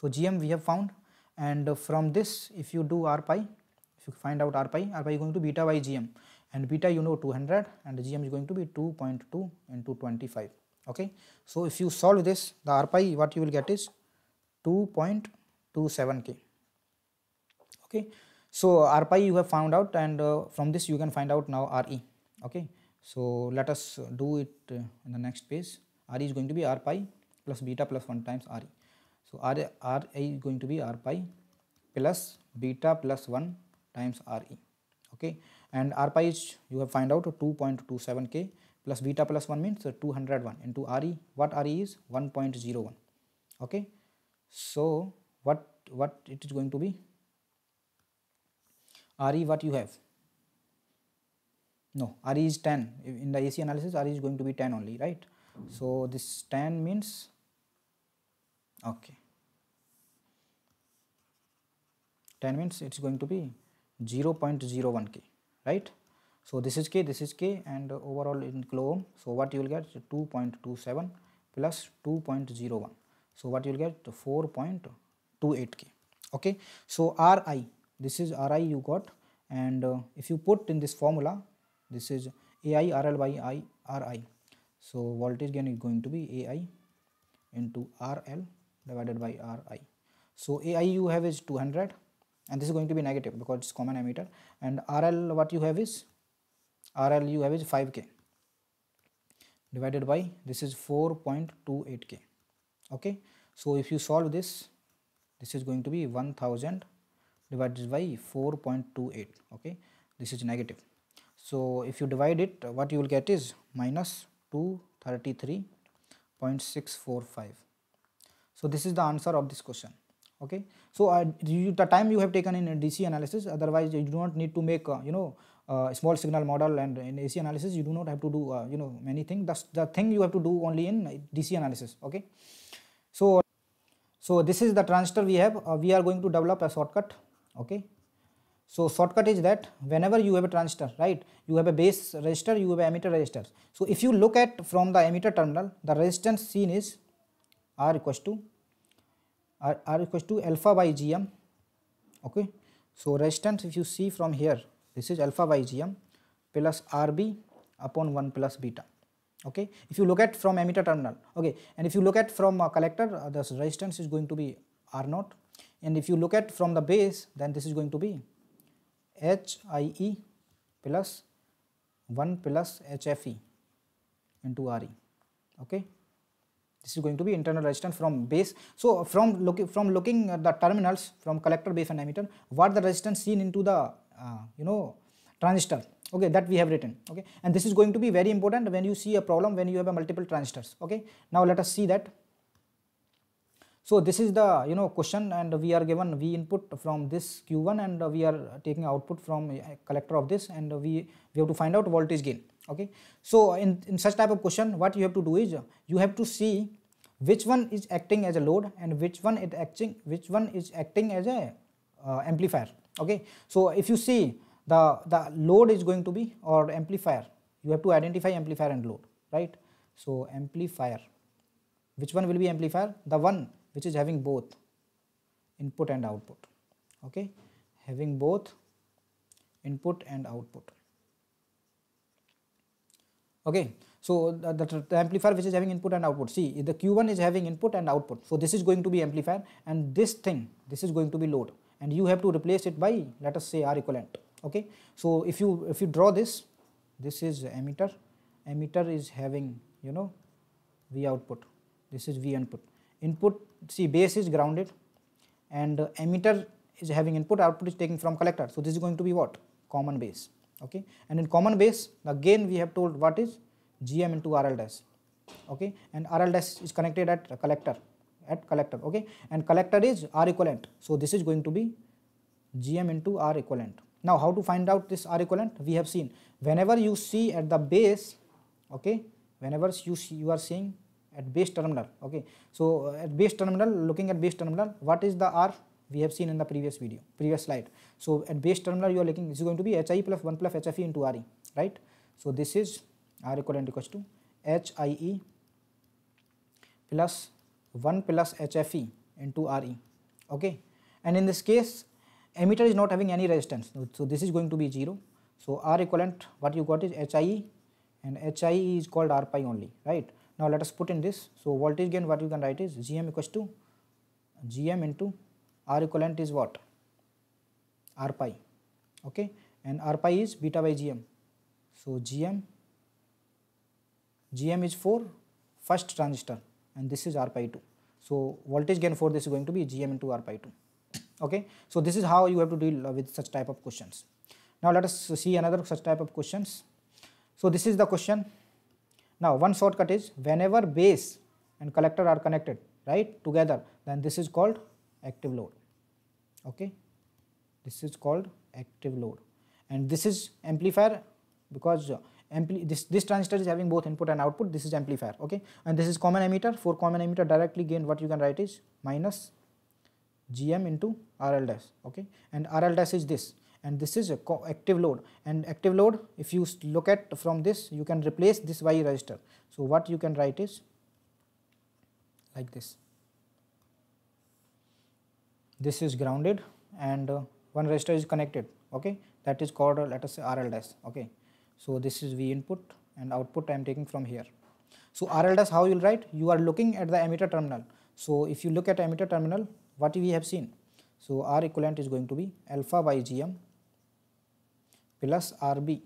So GM we have found. And uh, from this if you do R pi, you find out R pi, R pi is going to beta by GM and beta you know 200 and GM is going to be 2.2 into 25. Okay. So if you solve this the R pi what you will get is 2.27 K. Okay. So R pi you have found out and uh, from this you can find out now RE okay so let us do it uh, in the next page r is going to be r pi plus beta plus 1 times re so r, r is going to be r pi plus beta plus 1 times re okay? And r pi is you have find out 2.27 k plus beta plus 1 means uh, 201 into re what re is? 1.01 okay? So what what it is going to be? Re what you have? No RE is 10 in the AC analysis RE is going to be 10 only right? So this 10 means okay. 10 means it's going to be 0 0.01 k right? So this is k this is k and overall in kilo ohm so what you will get? 2.27 plus 2.01 so what you will get? 4.28 k okay? So ri this is ri you got and uh, if you put in this formula this is ai rl by i ri so voltage gain is going to be ai into rl divided by ri so ai you have is 200 and this is going to be negative because it's common emitter and rl what you have is rl you have is 5k divided by this is 4.28k okay? So if you solve this this is going to be 1000 divided by 4.28 okay? This is negative. So if you divide it what you will get is minus 233.645 so this is the answer of this question okay? So uh, the time you have taken in dc analysis otherwise you do not need to make uh, you know uh, small signal model and in ac analysis you do not have to do uh, you know many things. That's the thing you have to do only in dc analysis okay? So so this is the transistor we have. Uh, we are going to develop a shortcut okay? So shortcut is that whenever you have a transistor, right, you have a base resistor, you have a emitter resistor. So if you look at from the emitter terminal, the resistance seen is R equals to R, R equals to alpha by Gm. Okay. So resistance if you see from here, this is alpha by Gm plus Rb upon 1 plus beta. Okay. If you look at from emitter terminal, okay, and if you look at from a collector, uh, the resistance is going to be R naught, and if you look at from the base, then this is going to be HIE plus 1 plus HFE into RE okay this is going to be internal resistance from base. So from looking from looking at the terminals from collector base and emitter what the resistance seen into the uh, you know transistor okay that we have written okay? And this is going to be very important when you see a problem when you have a multiple transistors okay? Now let us see that. So this is the you know question and we are given v input from this q1 and we are taking output from collector of this and we we have to find out voltage gain okay? So in, in such type of question what you have to do is you have to see which one is acting as a load and which one is acting which one is acting as a uh, amplifier. Okay? So if you see the the load is going to be or amplifier you have to identify amplifier and load right? So amplifier. Which one will be amplifier? The one which is having both input and output. Okay? Having both input and output okay. So the, the, the, amplifier which is having input and output. See the q1 is having input and output. So this is going to be amplifier and this thing this is going to be load. And you have to replace it by let us say r equivalent. Okay. So if you if you draw this this is emitter. Emitter is having you know v output. This is v input. Input see base is grounded and uh, emitter is having input output is taken from collector. So this is going to be what? Common base okay? And in common base again we have told what is gm into rl dash. Okay? And rl dash is connected at collector at collector. Okay? And collector is r equivalent. So this is going to be gm into r equivalent. Now how to find out this R equivalent? We have seen. Whenever you see at the base, okay, whenever you see you are seeing at base terminal, okay. So at base terminal, looking at base terminal, what is the R? We have seen in the previous video, previous slide. So at base terminal, you are looking, is going to be HIE plus 1 plus HFE into RE, right? So this is R equivalent equals to HIE plus 1 plus HFE into RE, okay. And in this case, emitter is not having any resistance so this is going to be 0 so r equivalent what you got is HIE and HIE is called r pi only right now let us put in this so voltage gain what you can write is gm equals to gm into r equivalent is what? R pi okay? And r pi is beta by gm so gm gm is for first transistor and this is r pi 2 so voltage gain for this is going to be gm into r pi 2 okay? So this is how you have to deal uh, with such type of questions. Now let us see another such type of questions. So this is the question. Now one shortcut is whenever base and collector are connected right together then this is called active load okay. This is called active load. And this is amplifier because uh, ampli this this transistor is having both input and output. This is amplifier. Okay. And this is common emitter. For common emitter directly gain what you can write is minus gm into rl dash. Okay. And rl dash is this. And this is a active load. And active load if you look at from this you can replace this y resistor. So what you can write is like this this is grounded and uh, one resistor is connected okay? That is called uh, let us say rl dash okay? So this is v input and output i am taking from here. So rl dash how you will write? You are looking at the emitter terminal. So if you look at emitter terminal what we have seen? So R equivalent is going to be alpha by gm plus RB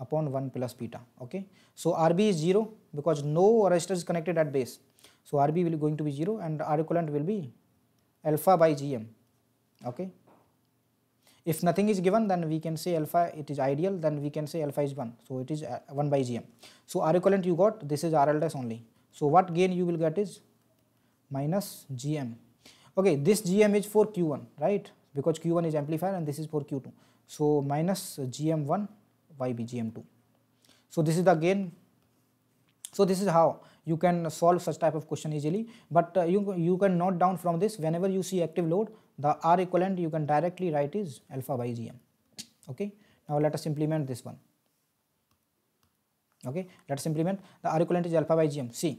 upon 1 plus beta okay? So RB is 0 because no resistor is connected at base. So RB will going to be 0 and R equivalent will be alpha by gm okay? If nothing is given then we can say alpha it is ideal then we can say alpha is 1 so it is uh, 1 by gm. So R equivalent you got this is RL dash only. So what gain you will get is minus gm. Okay this gm is for q1 right? Because q1 is amplifier and this is for q2 so minus gm1 by bgm2 so this is the gain. So this is how you can solve such type of question easily but uh, you you can note down from this whenever you see active load the r equivalent you can directly write is alpha by gm okay now let us implement this one okay let us implement the r equivalent is alpha by gm see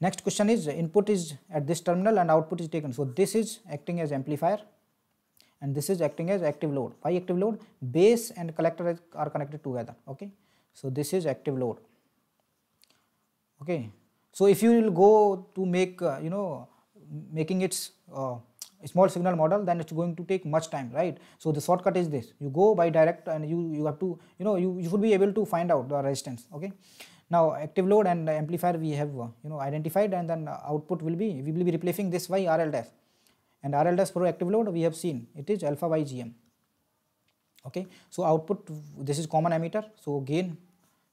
Next question is input is at this terminal and output is taken. So this is acting as amplifier and this is acting as active load. Why active load? Base and collector are connected together. Okay. So this is active load. Okay. So if you will go to make uh, you know making its uh, small signal model then it's going to take much time right? So the shortcut is this. You go by direct and you you have to you know you, you should be able to find out the resistance okay? Now active load and amplifier we have uh, you know identified and then output will be we will be replacing this by RL dash. And RL dash for active load we have seen it is alpha by GM okay? So output this is common emitter so gain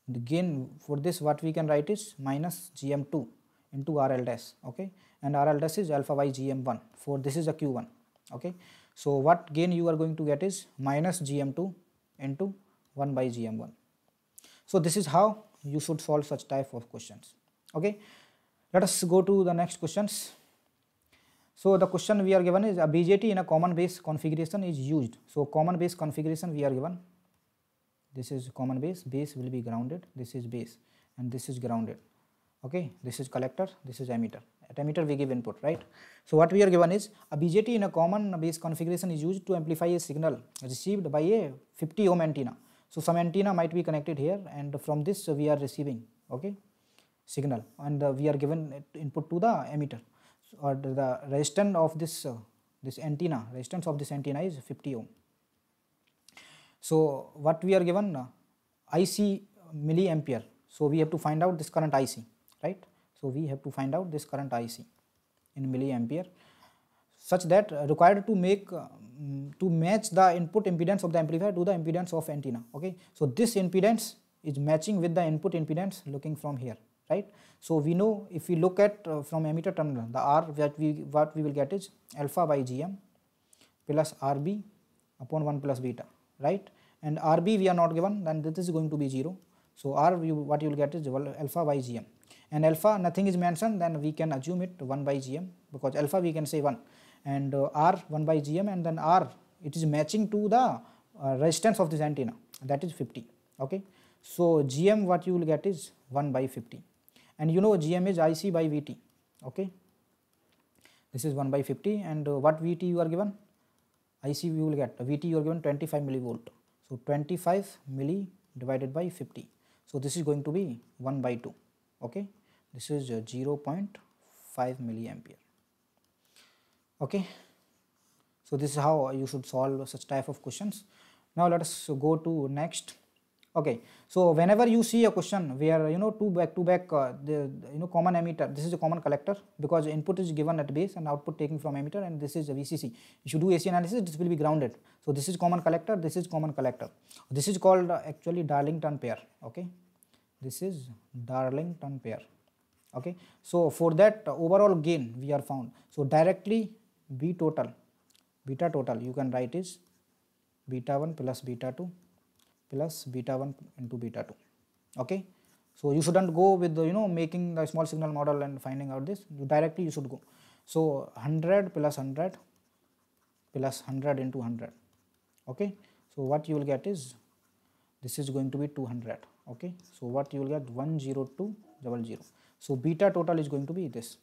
the gain for this what we can write is minus GM2 into RL dash okay? And RL dash is alpha by GM1 for this is a Q1 okay? So what gain you are going to get is minus GM2 into 1 by GM1 so this is how you should solve such type of questions okay? Let us go to the next questions. So the question we are given is uh, a BJT in a common base configuration is used. So common base configuration we are given this is common base. Base will be grounded. This is base. And this is grounded. Okay? This is collector. This is emitter. At emitter we give input right? So what we are given is a bjt in a common base configuration is used to amplify a signal received by a 50 ohm antenna. So some antenna might be connected here and from this we are receiving okay signal. And uh, we are given input to the emitter. So, or the resistance of this uh, this antenna resistance of this antenna is 50 ohm so what we are given? Ic milliampere. So we have to find out this current ic right. So, we have to find out this current IC in milliampere. Such that uh, required to make uh, to match the input impedance of the amplifier to the impedance of antenna okay? So this impedance is matching with the input impedance looking from here right? So we know if we look at uh, from emitter terminal the r that we what we will get is alpha by gm plus rb upon 1 plus beta right and rb we are not given then this is going to be 0 so r you, what you will get is alpha by gm. And alpha nothing is mentioned then we can assume it 1 by gm because alpha we can say 1 and uh, r 1 by gm and then r it is matching to the uh, resistance of this antenna. That is 50 okay? So gm what you will get is 1 by 50 and you know gm is ic by vt okay? This is 1 by 50 and uh, what vt you are given? Ic you will get. Vt you are given 25 millivolt so 25 milli divided by 50 so this is going to be 1 by 2 okay? This is 0.5 milliampere okay? So this is how you should solve such type of questions. Now let us go to next okay. So whenever you see a question where you know two back to back uh, the you know common emitter. This is a common collector because input is given at base and output taken from emitter and this is a vcc if you do ac analysis this will be grounded. So this is common collector this is common collector. This is called uh, actually darlington pair. Okay. This is darlington pair. Okay. So for that uh, overall gain we are found. So directly b total beta total you can write is beta 1 plus beta 2 plus beta 1 into beta 2 okay? So you shouldn't go with the, you know making the small signal model and finding out this. You directly you should go. So 100 plus 100 plus 100 into 100 okay? So what you will get is this is going to be 200 okay? So what you will get 102 double zero. So beta total is going to be this.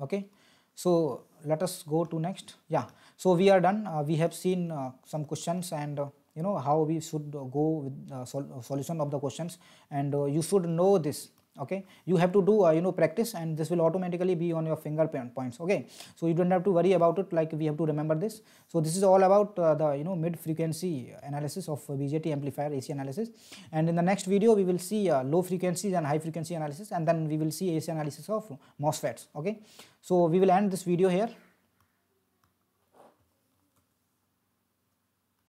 Okay? So let us go to next. Yeah. So we are done. Uh, we have seen uh, some questions and uh, you know how we should go with uh, sol solution of the questions. And uh, you should know this okay? You have to do uh, you know practice and this will automatically be on your finger points okay? So you don't have to worry about it like we have to remember this. So this is all about uh, the you know mid frequency analysis of bjt amplifier ac analysis. And in the next video we will see uh, low frequencies and high frequency analysis and then we will see ac analysis of mosfets okay? So we will end this video here